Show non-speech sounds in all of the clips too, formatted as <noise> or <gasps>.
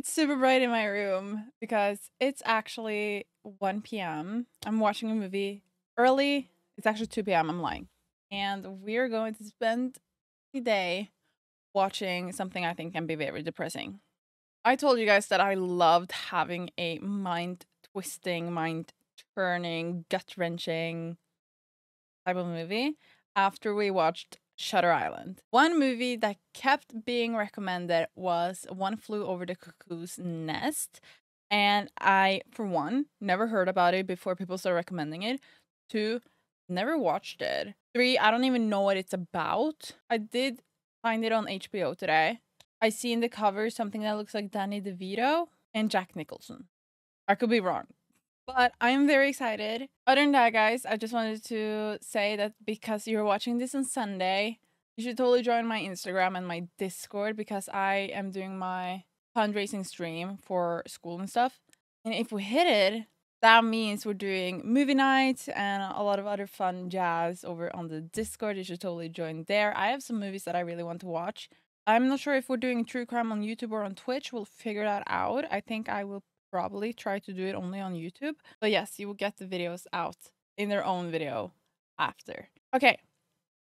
It's super bright in my room because it's actually 1 p.m. I'm watching a movie early. It's actually 2 p.m. I'm lying. And we're going to spend the day watching something I think can be very depressing. I told you guys that I loved having a mind twisting, mind turning, gut wrenching type of movie after we watched Shutter Island. One movie that kept being recommended was One Flew Over the Cuckoo's Nest. And I, for one, never heard about it before people started recommending it. Two, never watched it. Three, I don't even know what it's about. I did find it on HBO today. I see in the cover something that looks like Danny DeVito and Jack Nicholson. I could be wrong. But I'm very excited. Other than that, guys, I just wanted to say that because you're watching this on Sunday, you should totally join my Instagram and my Discord because I am doing my fundraising stream for school and stuff. And if we hit it, that means we're doing movie nights and a lot of other fun jazz over on the Discord. You should totally join there. I have some movies that I really want to watch. I'm not sure if we're doing true crime on YouTube or on Twitch. We'll figure that out. I think I will probably try to do it only on YouTube. But yes, you will get the videos out in their own video after. Okay.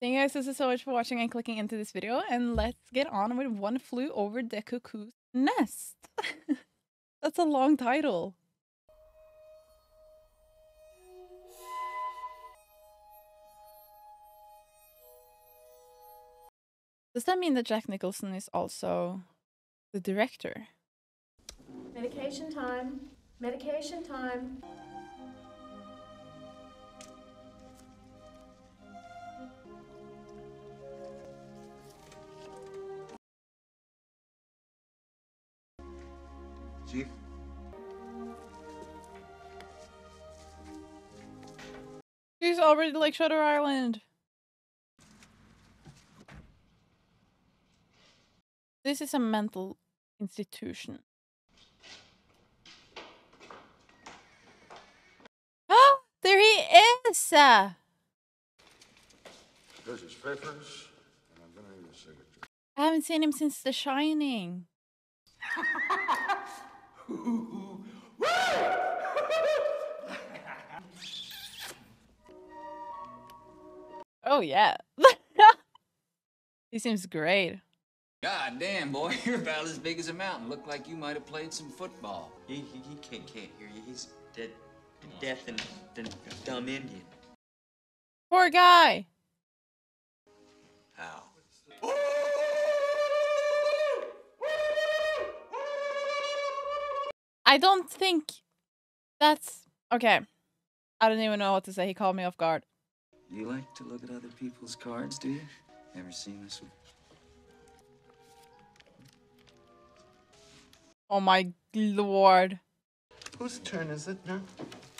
Thank you guys so much for watching and clicking into this video. And let's get on with One Flew Over the Cuckoo's Nest. <laughs> That's a long title. Does that mean that Jack Nicholson is also the director? Medication time. Medication time. Chief? He's already like Shutter Island. This is a mental institution. Oh, there he is! This is Pfeffer's, and I'm gonna need a signature. I haven't seen him since The Shining. oh yeah. <laughs> he seems great. God damn, boy, <laughs> you're about as big as a mountain. Look like you might have played some football. He, he, he can't, can't hear you. He's dead to death and, and dumb Indian. Poor guy. How? I don't think that's okay. I don't even know what to say. He called me off guard. You like to look at other people's cards, do you? Ever seen this one? Oh my lord. Whose turn is it now?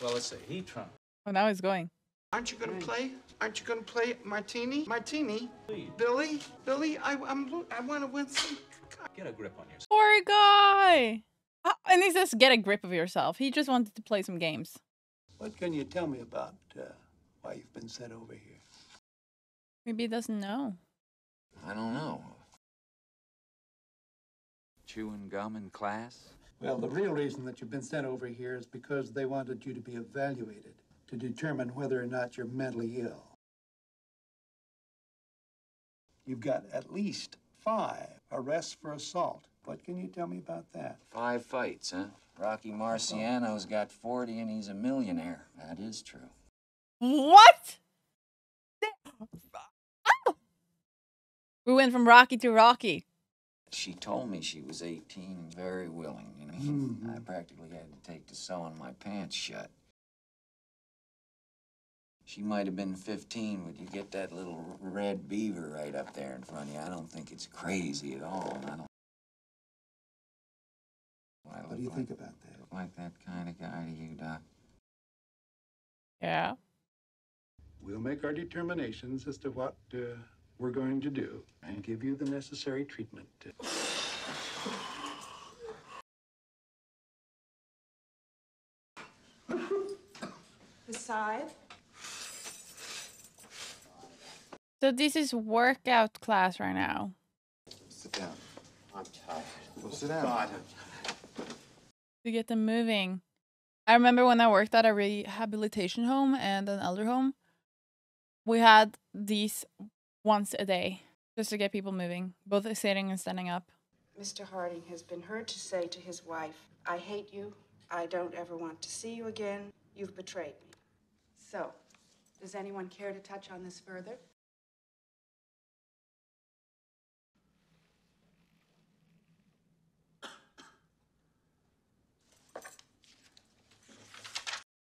Well, it's a heat trump. Oh, now he's going. Aren't you gonna play? Aren't you gonna play Martini? Martini? Please. Billy? Billy? I, I'm. I want to win some. Get a grip on yourself. Poor guy. And he says, get a grip of yourself. He just wanted to play some games. What can you tell me about uh, why you've been sent over here? Maybe he doesn't know. I don't know. Chewing gum in class? Well, the real reason that you've been sent over here is because they wanted you to be evaluated to determine whether or not you're mentally ill. You've got at least five arrests for assault. What can you tell me about that? Five fights, huh? Rocky Marciano's got 40 and he's a millionaire. That is true. What? Oh! We went from Rocky to Rocky. She told me she was 18 and very willing, you know. Mhm. I practically had to take to sewing my pants shut. She might have been 15, but you get that little red beaver right up there in front of you. I don't think it's crazy at all. I don't. I What do you like, think about that? look like that kind of guy to you, Doc? Yeah. We'll make our determinations as to what uh, we're going to do and give you the necessary treatment. The side. So this is workout class right now. Sit down. I'm tired. Well, sit down. God, to get them moving. I remember when I worked at a rehabilitation home and an elder home, we had these once a day just to get people moving, both sitting and standing up. Mr. Harding has been heard to say to his wife, I hate you. I don't ever want to see you again. You've betrayed me. So, does anyone care to touch on this further?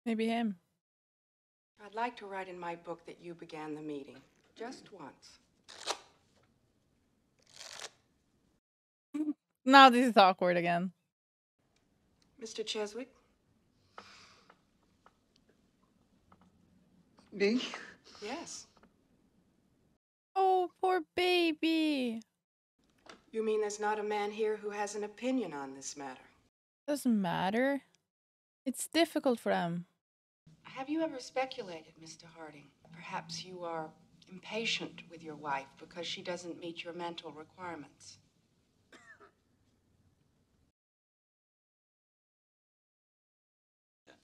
Maybe him. I'd like to write in my book that you began the meeting. Just once. Now this is awkward again. Mr. Cheswick? Me? Yes. Oh, poor baby. You mean there's not a man here who has an opinion on this matter? Doesn't matter. It's difficult for them. Have you ever speculated, Mr. Harding? Perhaps you are impatient with your wife because she doesn't meet your mental requirements.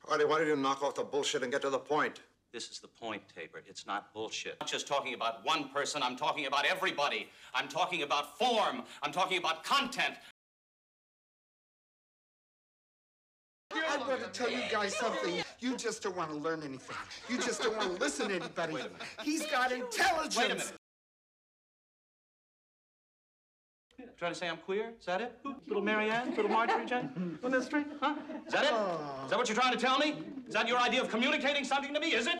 Artie, why don't you knock off the bullshit and get to the point? This is the point, Taber. It's not bullshit. I'm not just talking about one person. I'm talking about everybody. I'm talking about form. I'm talking about content. I want to tell you guys something. You just don't want to learn anything. You just don't want to listen to anybody. He's got intelligence. Wait a minute. Trying to say I'm queer? Is that it? Little Marianne? Little Marjorie Jane? On the street? Huh? Is that it? Oh. Is that what you're trying to tell me? Is that your idea of communicating something to me? Is it?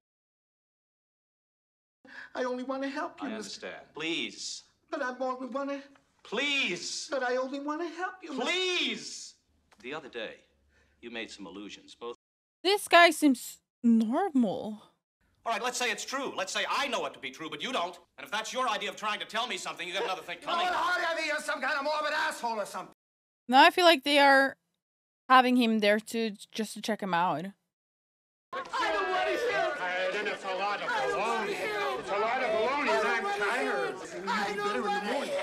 I only want to help you, I Mr. understand. Please. But I only want to. Please. But I only want to help you, Mr. Please. The other day, you made some illusions. both. This guy seems normal. All right, let's say it's true. Let's say I know it to be true, but you don't. And if that's your idea of trying to tell me something, you got another thing <laughs> coming. you're some kind of morbid asshole or something. Now I feel like they are having him there to just to check him out. I don't want to hear Then it's a lot of baloney. It's a lot of baloney, and I'm tired. You'll be better in the morning.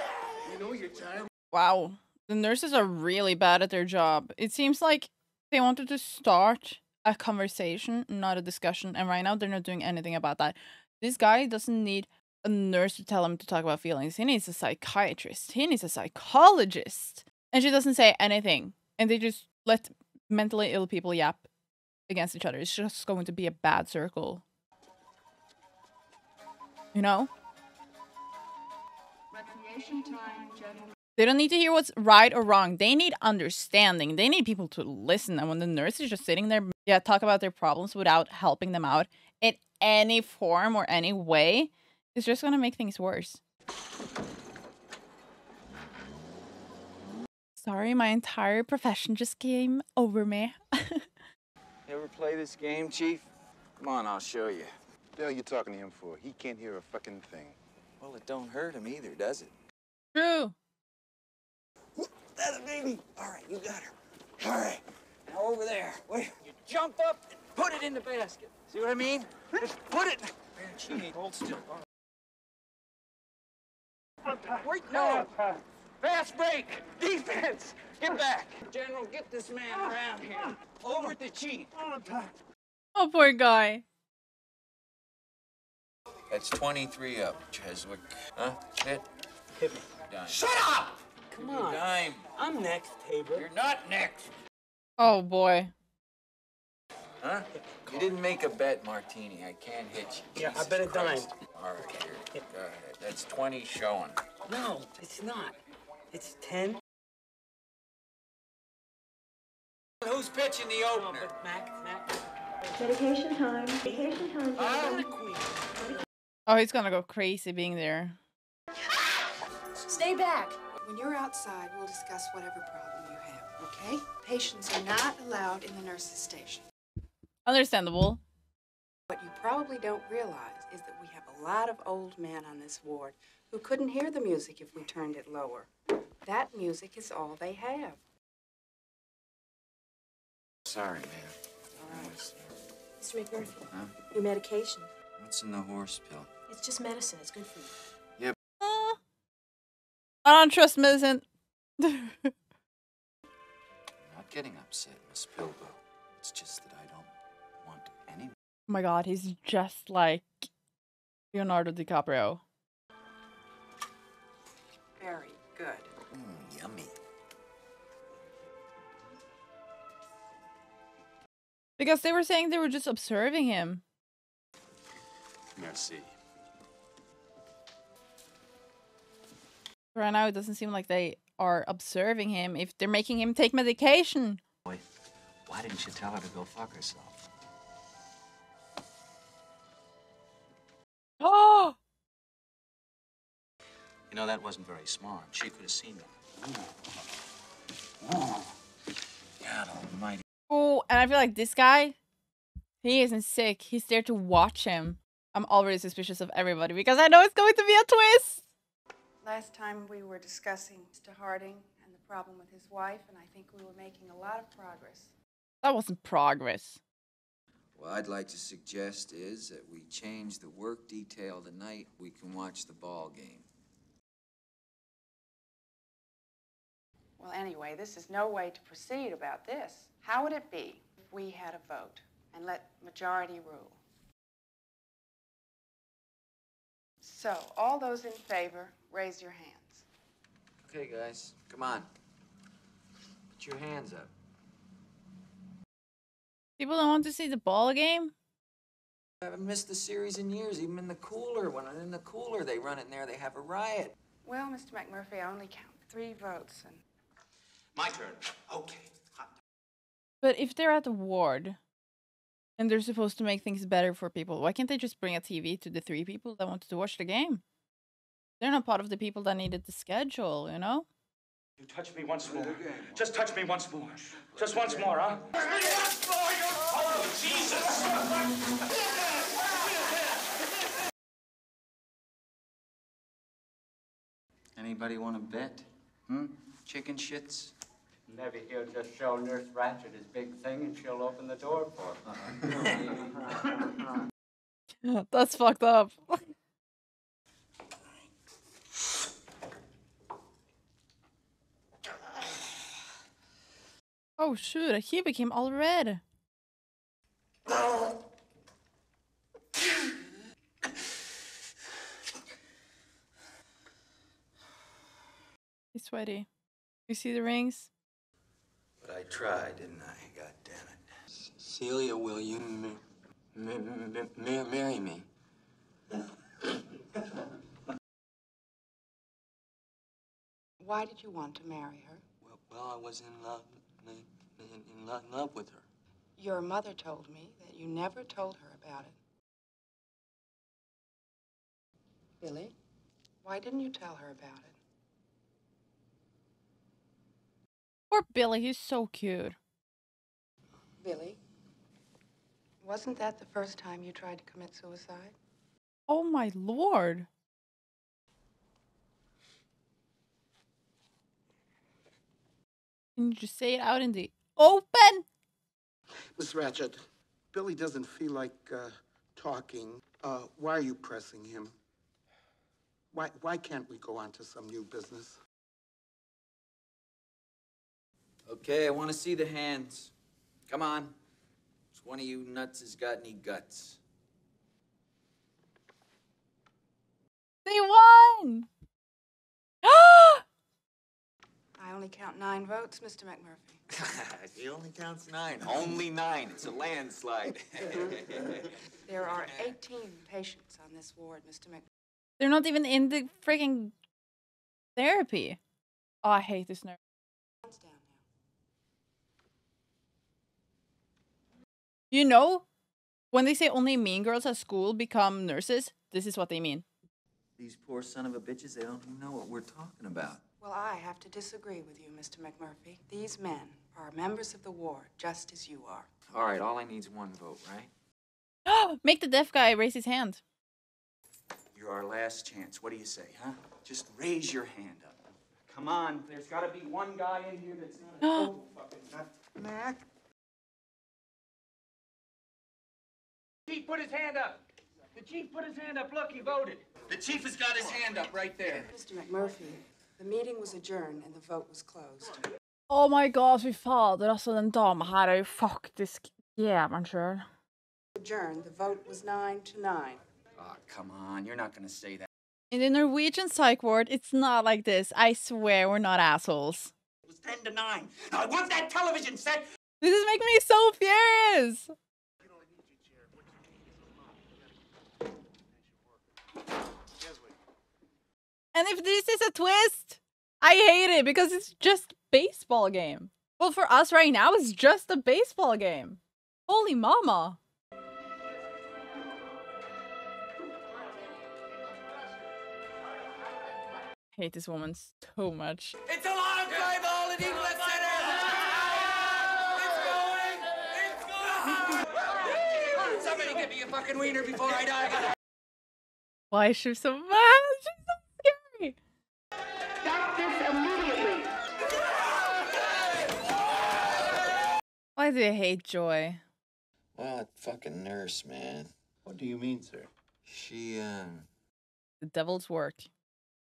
You know you're tired. Wow. The nurses are really bad at their job. It seems like they wanted to start a conversation, not a discussion, and right now they're not doing anything about that. This guy doesn't need a nurse to tell him to talk about feelings. He needs a psychiatrist. He needs a psychologist. And she doesn't say anything. And they just let mentally ill people yap against each other. It's just going to be a bad circle. You know? Recreation time, gentlemen. They don't need to hear what's right or wrong. They need understanding. They need people to listen. And when the nurse is just sitting there, yeah, talk about their problems without helping them out in any form or any way, it's just gonna make things worse. Sorry, my entire profession just came over me. You <laughs> ever play this game, Chief? Come on, I'll show you. The hell you talking to him for? He can't hear a fucking thing. Well, it don't hurt him either, does it? True. That's a baby. All right, you got her. All right. Now over there. Wait. You jump up and put it in the basket. See what I mean? Just put it. Man, she ain't hold still. Wait, no. Fast break. Defense. Get back. General, get this man around here. Over to Chief. Oh, poor guy. That's 23 up, Cheswick. Huh? Hit? Hit me. Dime. Shut up! Come on. Dime. I'm next, Taber. You're not next. Oh boy. Huh? You didn't make a bet, Martini. I can't hit you. Yeah, I bet a dime. All right, here. Go ahead. That's 20 showing. No, it's not. It's 10. Who's pitching the oh, opener? but Mac, Mac. Medication time. Medication time, I'm the queen. Oh, he's gonna go crazy being there. Stay back. When you're outside, we'll discuss whatever problem you have, okay? Patients are not allowed in the nurse's station. Understandable. What you probably don't realize is that we have a lot of old men on this ward who couldn't hear the music if we turned it lower. That music is all they have. Sorry, man. All right. Mr. McMurphy, Huh? your medication. What's in the horse pill? It's just medicine. It's good for you. I don't trust medicine. Not getting upset, Miss Bilbo. It's just that I don't want any. Oh my god, he's just like Leonardo DiCaprio. Very good. Mm, yummy. Because they were saying they were just observing him. Merci. Right now, it doesn't seem like they are observing him if they're making him take medication. Boy, why didn't you tell her to go fuck herself? <gasps> Oh! You know, that wasn't very smart. She could have seen that. <sighs> God almighty. Oh, and I feel like this guy, he isn't sick. He's there to watch him. I'm already suspicious of everybody because I know it's going to be a twist. Last time we were discussing Mr. Harding and the problem with his wife, and I think we were making a lot of progress. That wasn't progress. What I'd like to suggest is that we change the work detail tonight. We can watch the ball game. Well, anyway, this is no way to proceed about this. How would it be if we had a vote and let majority rule? So, all those in favor, raise your hands. Okay, guys, come on. Put your hands up. People don't want to see the ball game. I haven't missed the series in years, even in the cooler. When I'm in the cooler, they run it in there, they have a riot. Well, Mr. McMurphy, I only count three votes, and My turn. Okay. Hot But if they're at the ward and they're supposed to make things better for people, why can't they just bring a TV to the three people that wanted to watch the game? They're not part of the people that needed the schedule, you know? You touch me once more. Just touch me once more. Just once more, huh? Oh, Jesus! Anybody want to bet? Hmm? Chicken shits? Maybe he'll just show Nurse Ratched his big thing and she'll open the door for him. <laughs> <laughs> <laughs> That's fucked up. Oh shoot, he became all red. He's sweaty. You see the rings? But I tried, didn't I? God damn it. Celia, will you ma- ma- ma- ma- marry me? why did you want to marry her? Well, well I was in love, in, in, in love with her. Your mother told me that you never told her about it. Billy, why didn't you tell her about it? Poor Billy, he's so cute. Billy, wasn't that the first time you tried to commit suicide? Oh my lord. Can you just say it out in the open? Miss Ratched, Billy doesn't feel like uh, talking. Uh, why are you pressing him? Why, why can't we go on to some new business? Okay, I want to see the hands. Come on. Which one of you nuts has got any guts? They won! <gasps> I only count nine votes, Mr. McMurphy. <laughs> he only counts nine. Only nine. It's a landslide. <laughs> There are 18 patients on this ward, Mr. McMurphy. They're not even in the freaking therapy. Oh, I hate this nurse. You know, when they say only mean girls at school become nurses, this is what they mean. These poor son of a bitches, they don't even know what we're talking about. Well, I have to disagree with you, Mr. McMurphy. These men are members of the war, just as you are. All right, all I need is one vote, right? <gasps> Make the deaf guy raise his hand. You're our last chance. What do you say, huh? Just raise your hand up. Come on, there's got to be one guy in here that's not a <gasps> total fucking nut. Mac? Chief put his hand up. The chief put his hand up. Look, he voted. The chief has got his hand up right there. Mr. McMurphy, the meeting was adjourned and the vote was closed. Oh my god, fy fader, altså, den dama her er jo faktisk jævelen sjøl. Adjourned. The vote was nine to nine. Oh, come on. You're not gonna say that. In the Norwegian psych ward, it's not like this. I swear we're not assholes. It was 10 to 9. I want that television set, This is making me so furious. And if this is a twist, I hate it because it's just baseball game. Well, for us right now, it's just a baseball game. Holy mama. hate this woman so much. it's a long fly ball in England Center. It's going. It's going. Somebody get me a fucking wiener before I die. Why is she so mad? Do you hate Joy? Well, that fucking nurse, man. What do you mean, sir? She, um, The devil's work.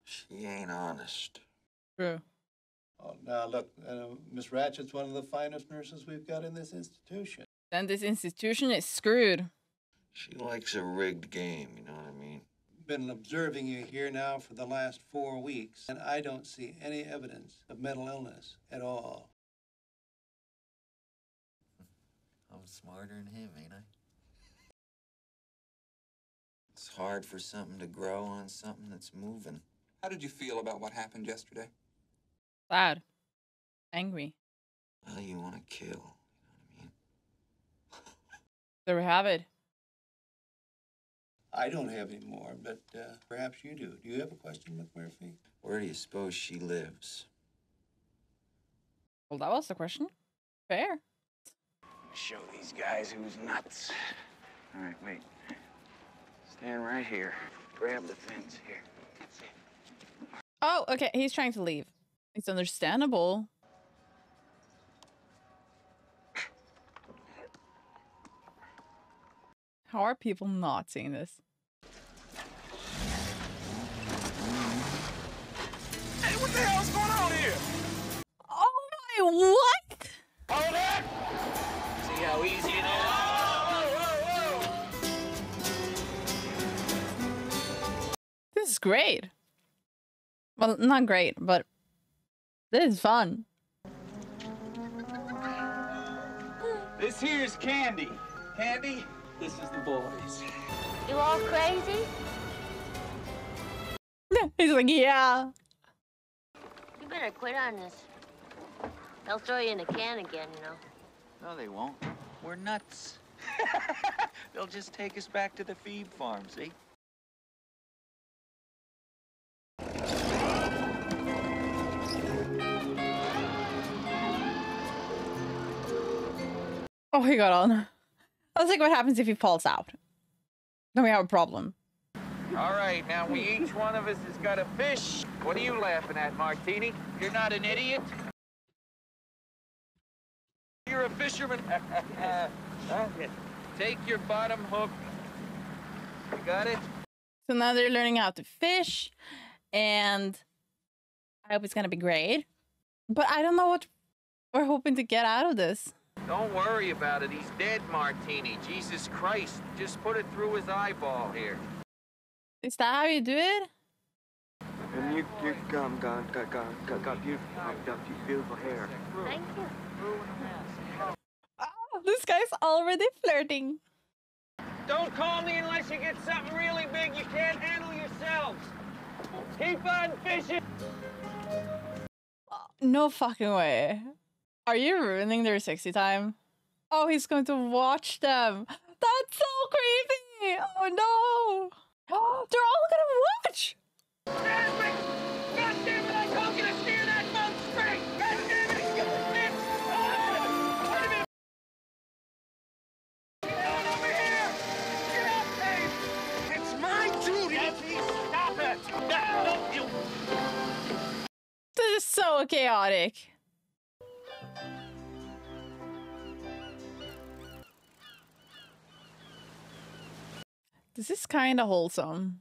she ain't honest. True. Oh, now look, uh, Miss Ratched's one of the finest nurses we've got in this institution. Then this institution is screwed. She likes a rigged game, you know what I mean? Been observing you here now for the last four weeks, and I don't see any evidence of mental illness at all. Smarter than him, ain't I? It's hard for something to grow on something that's moving. How did you feel about what happened yesterday? Sad. Angry. Well, you want to kill. You know what I mean. There we have it. I don't have any more, but uh, perhaps you do. Do you have a question, McMurphy? Where do you suppose she lives? Well, that was the question. Fair. Show these guys who's nuts. All right, wait. Stand right here. Grab the fence here. That's it. Oh, okay. He's trying to leave. It's understandable. How are people not seeing this? Hey, what the hell's going on here? Oh my, what? Hold it! See how easy it is? This is great. Well, not great, but this is fun. This here's Candy. Candy, this is the boys. You all crazy? <laughs> He's like, yeah. You better quit on this. They'll throw you in the can again, you know. No, they won't. We're nuts. <laughs> They'll just take us back to the feed farm, see? Oh, he got on. Let's think what happens if he falls out. Then we have a problem. All right, now we each one of us has got a fish. What are you laughing at, Martini? You're not an idiot. You're a fisherman. <laughs> Huh? Take your bottom hook. You got it? So now they're learning how to fish, and I hope it's gonna be great. But I don't know what we're hoping to get out of this. Don't worry about it. He's dead, Martini. Jesus Christ. Just put it through his eyeball here. Is that how you do it? And you, you um, got, got, got, got, got beautiful, got beautiful hair. Thank you. This guy's already flirting. Don't call me unless you get something really big you can't handle yourselves. Keep on fishing. Uh, no fucking way. Are you ruining their sexy time? Oh, he's going to watch them. That's so creepy. Oh no. <gasps> They're all gonna watch. So chaotic. This is kind of wholesome.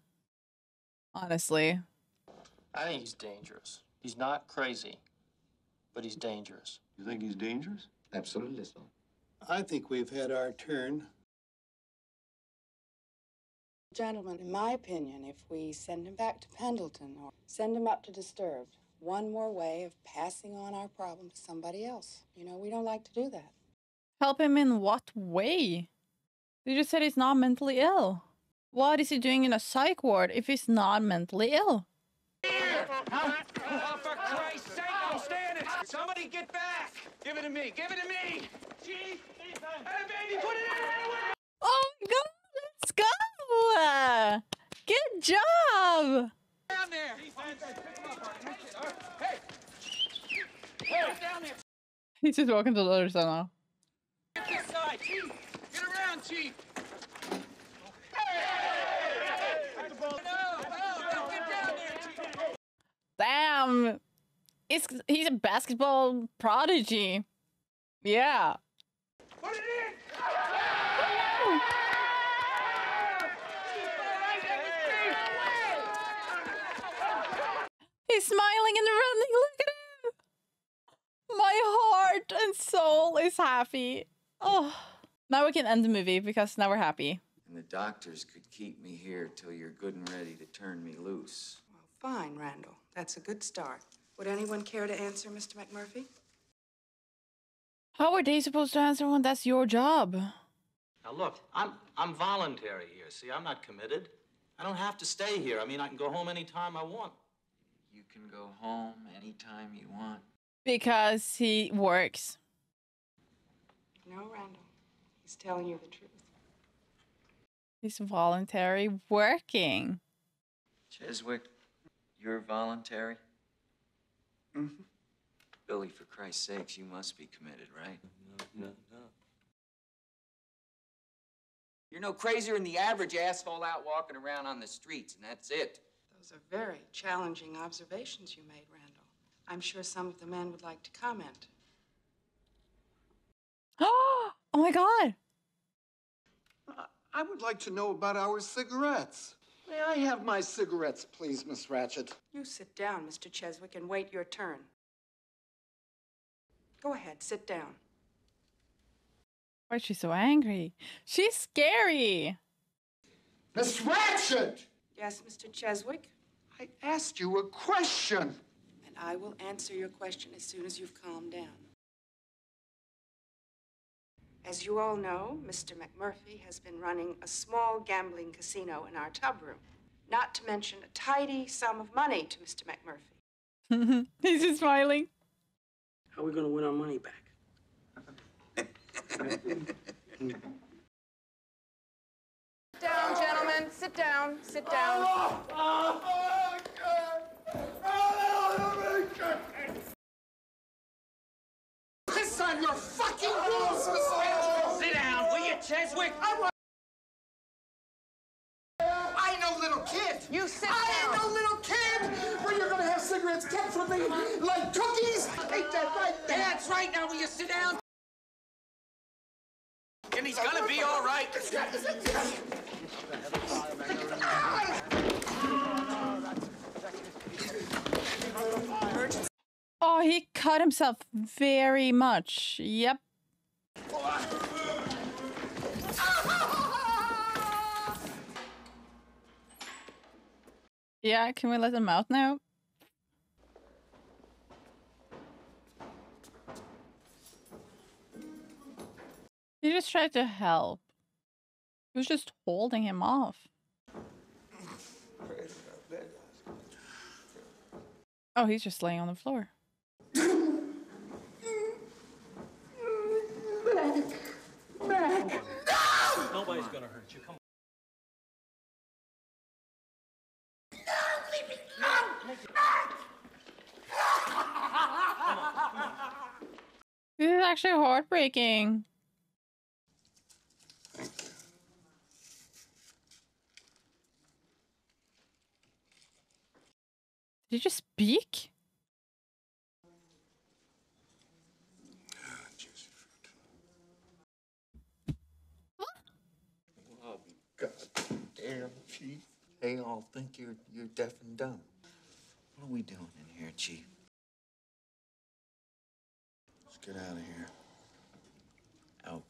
Honestly. I think he's dangerous. He's not crazy. but he's dangerous. You think he's dangerous? Absolutely so. I think we've had our turn. Gentlemen, in my opinion, if we send him back to Pendleton or send him up to Disturbed, one more way of passing on our problem to somebody else. You know, we don't like to do that. Help him in what way? You just said he's not mentally ill. What is he doing in a psych ward if he's not mentally ill? Oh, for Christ's sake, I'm standing. Somebody get back. Give it to me. Give it to me. Chief. Hey, baby, put it in. Oh my god, let's go! Good job! Down there. Hey. Hey, down there. He's just walking to the other side now. Get this side, Chief. Get around, Chief. Damn! He's, he's a basketball prodigy. Yeah. He's smiling and running. Look at him. My heart and soul is happy. Oh. Now we can end the movie because now we're happy. And the doctors could keep me here till you're good and ready to turn me loose. Fine, Randall. That's a good start. Would anyone care to answer, Mr. McMurphy? How are they supposed to answer when that's your job? Now look, I'm I'm voluntary here. See, I'm not committed. I don't have to stay here. I mean, I can go home anytime I want. You can go home anytime you want. Because he works. No, Randall. He's telling you the truth. He's voluntary working. Cheswick, you're voluntary? Mm-hmm. Billy, for Christ's sakes, you must be committed, right? No, no. No. You're no crazier than the average asshole out walking around on the streets, and that's it. Those are very challenging observations you made, Randall. I'm sure some of the men would like to comment. Oh my god! I would like to know about our cigarettes. May I have my cigarettes, please, Miss Ratched? You sit down, Mr. Cheswick, and wait your turn. Go ahead, sit down. Why is she so angry? She's scary. Miss Ratched! Yes, Mr. Cheswick? I asked you a question. And I will answer your question as soon as you've calmed down. As you all know, Mr. McMurphy has been running a small gambling casino in our tub room, not to mention a tidy sum of money to Mr. McMurphy. <laughs> He's just smiling. How are we going to win our money back? Sit down, gentlemen. Sit down. Sit down. Piss on your fucking rules, Miss Ratched! Sit down, will you, Cheswick? I know little kid. You sit I down. ain't no little kid where you're gonna have cigarettes kept from me like cookies. Ain't that right there? That's right. Now, will you sit down? And he's gonna be all right. Oh, he cut himself very much. Yep. Yeah, can we let him out now? He just tried to help. He was just holding him off. Oh, he's just laying on the floor. Nobody's gonna hurt you. Come on. This is actually heartbreaking. Did you just speak? Oh, God damn, Chief. They all think you're you're deaf and dumb. What are we doing in here, Chief? Get out of here. Out.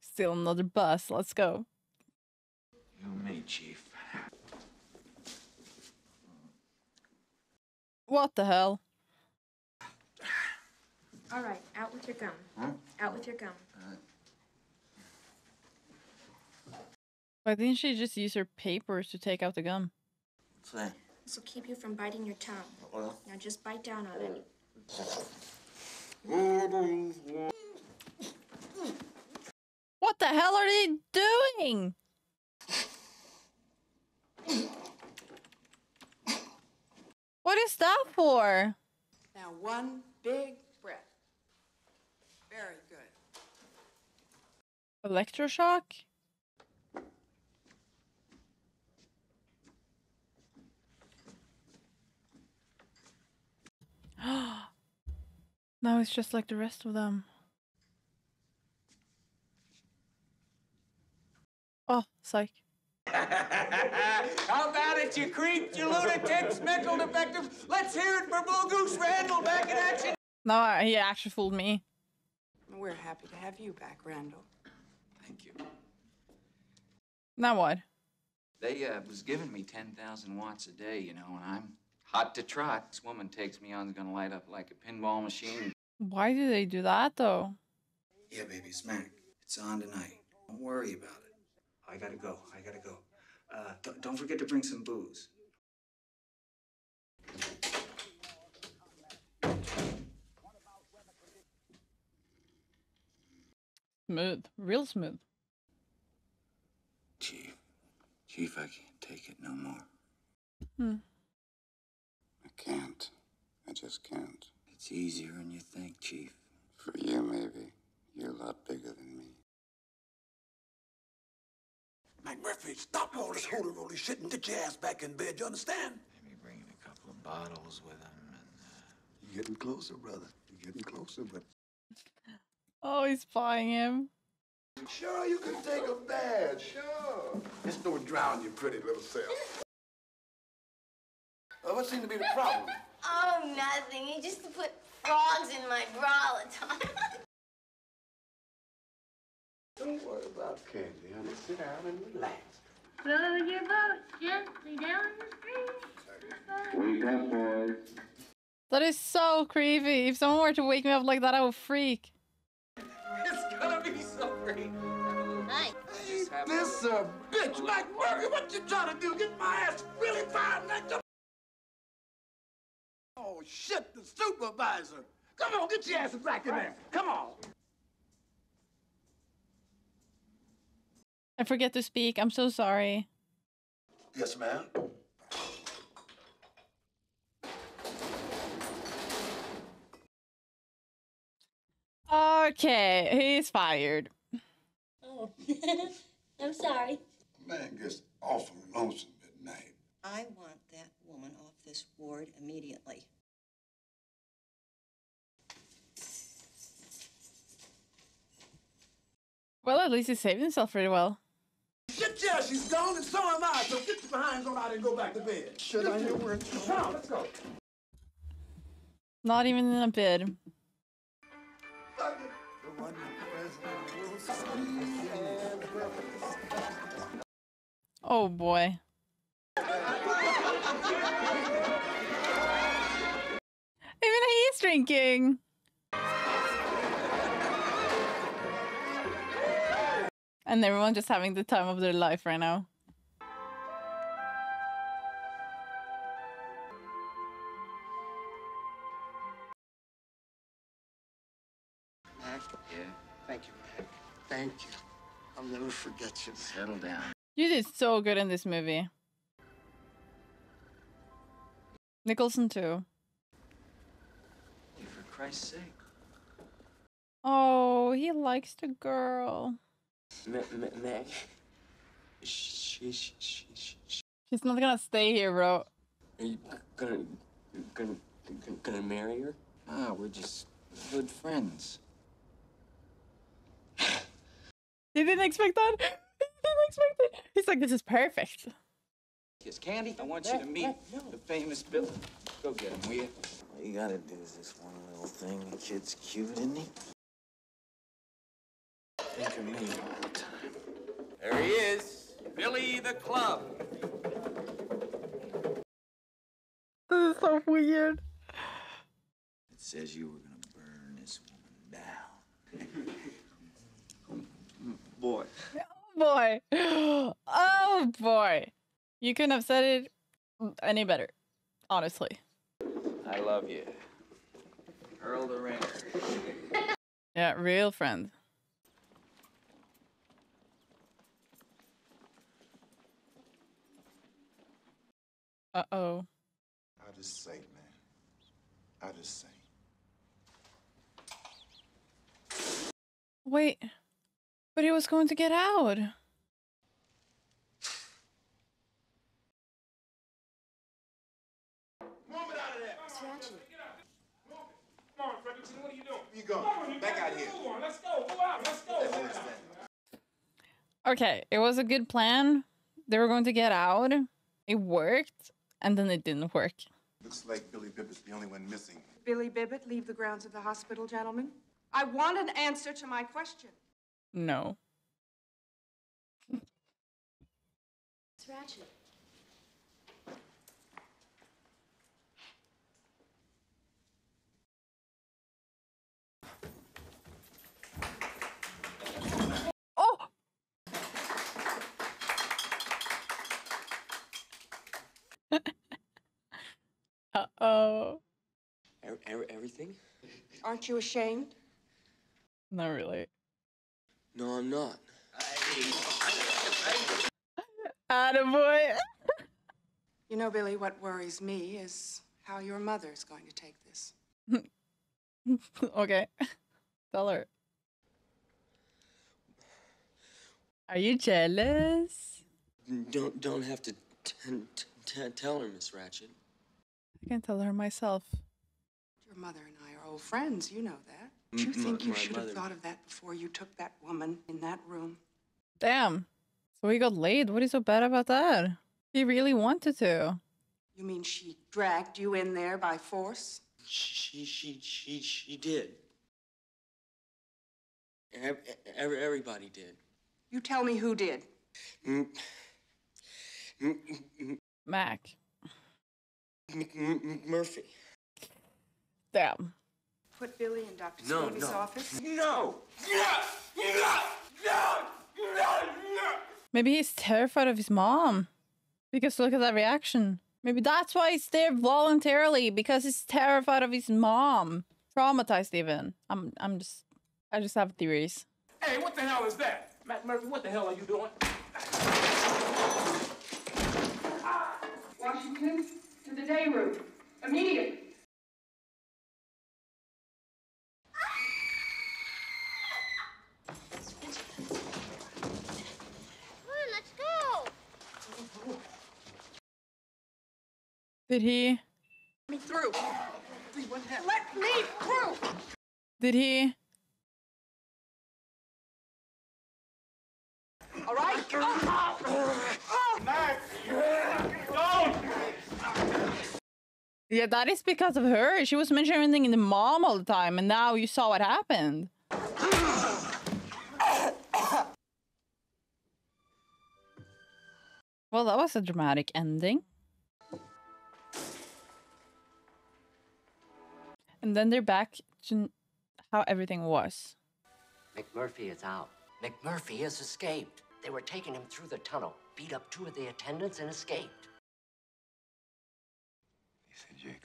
Still another bus. Let's go. You and me, Chief. What the hell? All right, out with your gum. Huh? Out with your gum. Why didn't she just use her papers to take out the gum? What's that? This will keep you from biting your tongue. Well, Now just bite down on it. What the hell are they doing? What is that for? Now, one big breath. Very good. Electroshock? <gasps> now it's just like the rest of them. Oh, psych. <laughs> How about it, you creeps, you lunatics, mental defectives? Let's hear it for Bull Goose Randall back in action. No, he actually fooled me. We're happy to have you back, Randall. Thank you. Now what? They uh, was giving me 10,000 watts a day, you know, and I'm hot to trot. This woman takes me on, is gonna light up like a pinball machine. Why do they do that though? Yeah, baby, smack. It's on tonight. Don't worry about it. I gotta go. I gotta go. Uh, don't, don't forget to bring some booze. Smooth. Real smooth. Chief, Chief, I can't take it no more. Hmm. I can't. I just can't. It's easier than you think, Chief. For you, maybe. You're a lot bigger than me. McMurphy, stop all this holy roly shit and get your ass back in bed. You understand? Maybe bringing a couple of bottles with him. and uh, You're getting closer, brother. You're getting closer, but Oh, he's spying him. sure you can take a bath. Sure. Just don't drown your pretty little self. Uh, what seemed to be the problem? <laughs> Oh, nothing. You just put frogs in my bra all the time. <laughs> Don't worry about Candy, honey. Sit down and relax. Row your boat gently down the stream. Wake up, boys. That is so creepy. If someone were to wake me up like that, I would freak. It's gonna be so great. Nice. This a bitch, McMurphy. What you trying to do? Get my ass really fine necked up? Oh shit, the supervisor. Come on, get your ass back in there. Come on. I forget to speak. I'm so sorry. Yes, ma'am. Okay, he's fired. Oh, <laughs> I'm sorry. Man gets awful lonesome at night. I want that woman off this ward immediately. Well, at least he saved himself pretty well. Shit, yeah, she's gone, and so am I. So get your behinds on out and go back to bed. Should I know where it's Come on, let's go. Not even in a bid. Oh boy. Drinking. And everyone just having the time of their life right now. Mac? Yeah? Thank you, Mac. Thank you. I'll never forget you. Settle down. You did so good in this movie. Nicholson too. For Christ's sake. Oh, he likes the girl. Mac. She, she, she, she, She's not gonna stay here, bro. Are you gonna, gonna, gonna, gonna marry her? Ah, we're just good friends. He didn't expect that. <laughs> He didn't expect it. He's like, this is perfect. Kiss Candy, I want you to meet the famous Bill. Go get him, will you? All you gotta do is this one little thing. The kid's cute, isn't he? Think of me all the time. There he is, Billy the Club. This is so weird. It says you were gonna burn this woman down. <laughs> Boy. Oh boy. Oh boy. You couldn't have said it any better, honestly. I love you. Earl the Ringer. Yeah, real friend. Uh oh. I just say, man. I just say. Wait. But he was going to get out. What are you doing? You go. Back out here. Let's go. Go out. Let's go. Okay, it was a good plan. They were going to get out. It worked, and then it didn't work. Looks like Billy Bibbit's the only one missing. Billy Bibbit leave the grounds of the hospital, gentlemen? I want an answer to my question. No. It's Ratched. Oh! uh oh. Er- er- everything? Aren't you ashamed? Not really. No, I'm not. <laughs> Attaboy. You know, Billy, what worries me is how your mother's going to take this. <laughs> okay. <laughs> Tell her. Are you jealous? Don't don't have to t- t- t- tell her, Miss Ratched. I can tell her myself. Your mother and I are old friends, you know that. Do you think you should have thought of that before you took that woman in that room? Damn. So he got laid. What is so bad about that? He really wanted to. You mean she dragged you in there by force? She she she she did. Ev- ev- everybody did. You tell me who did. Mac. M- M- Murphy. Damn. Put Billy in Dr. No, Spivey's no. office? No. no. Maybe he's terrified of his mom. Because look at that reaction. Maybe that's why he's there voluntarily because he's terrified of his mom. Traumatized even. I'm I'm just I just have theories. Hey, what the hell is that? McMurphy, what the hell are you doing? Ah, Washington, to the day room. Immediately. Let's go. Did he Let me through. Let me through. did he All right? Oh. Oh. Yeah, that is because of her. She was mentioning everything in the mom all the time, and now you saw what happened. Well, that was a dramatic ending. And then they're back to how everything was. McMurphy is out. McMurphy has escaped. They were taking him through the tunnel, beat up two of the attendants, and escaped.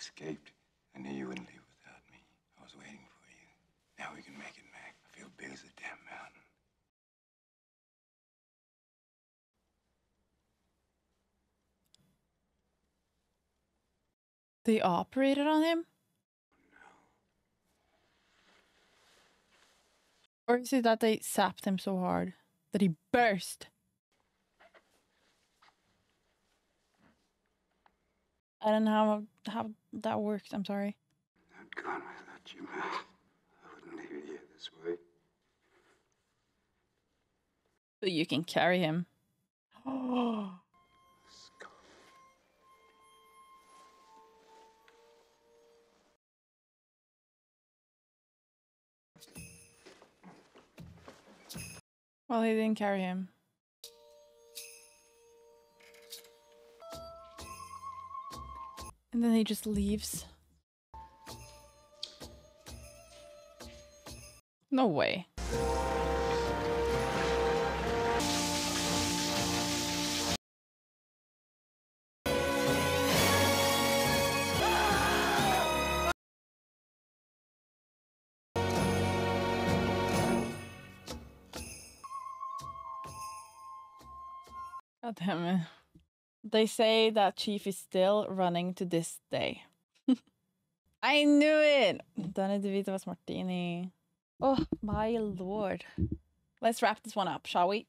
You said you escaped. I knew you wouldn't leave without me. I was waiting for you. Now we can make it, Mac. I feel big as a damn mountain. They operated on him? Or is it that they sapped him so hard that he burst? I don't know how how that works. I'm sorry. I'd gone without you. I wouldn't leave you here this way. But you can carry him. Oh. <gasps> Well, he didn't carry him. And then he just leaves. No way. God damn it. They say that Chief is still running to this day. <laughs> I knew it! Danny DeVito was Martini. Oh my lord. Let's wrap this one up, shall we?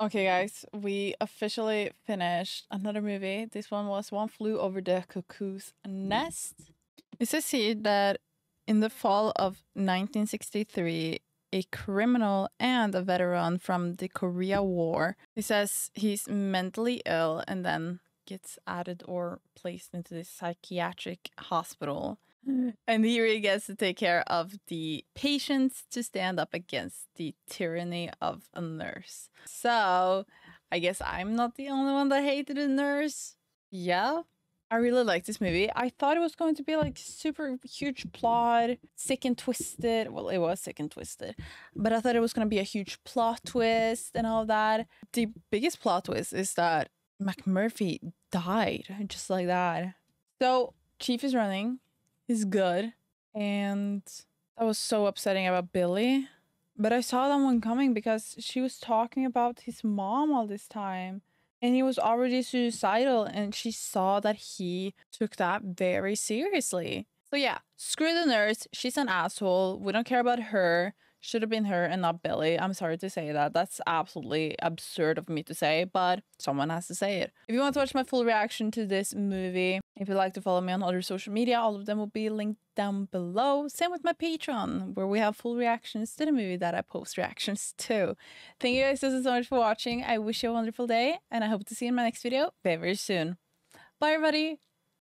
Okay, guys, we officially finished another movie. This one was One Flew Over the Cuckoo's Nest. It says here that in the fall of 1963, a criminal and a veteran from the Korea War. He says he's mentally ill and then gets added or placed into the psychiatric hospital. And here he gets to take care of the patients to stand up against the tyranny of a nurse. So I guess I'm not the only one that hated a nurse. Yeah. I really like this movie. I thought it was going to be like super huge plot, sick and twisted. Well, it was sick and twisted, but I thought it was going to be a huge plot twist and all that. The biggest plot twist is that McMurphy died just like that. So, Chief is running. He's good. And that was so upsetting about Billy. But I saw that one coming because she was talking about his mom all this time and he was already suicidal and she saw that he took that very seriously. So yeah screw the nurse. She's an asshole. We don't care about her should have been her and not billy. I'm sorry to say that. That's absolutely absurd of me to say but someone has to say it. If you want to watch my full reaction to this movie if you'd like to follow me on other social media all of them will be linked down below. Same with my patreon where we have full reactions to the movie that i post reactions <laughs> to. Thank you guys so so much for watching. I wish you a wonderful day and i hope to see you in my next video very very soon. Bye everybody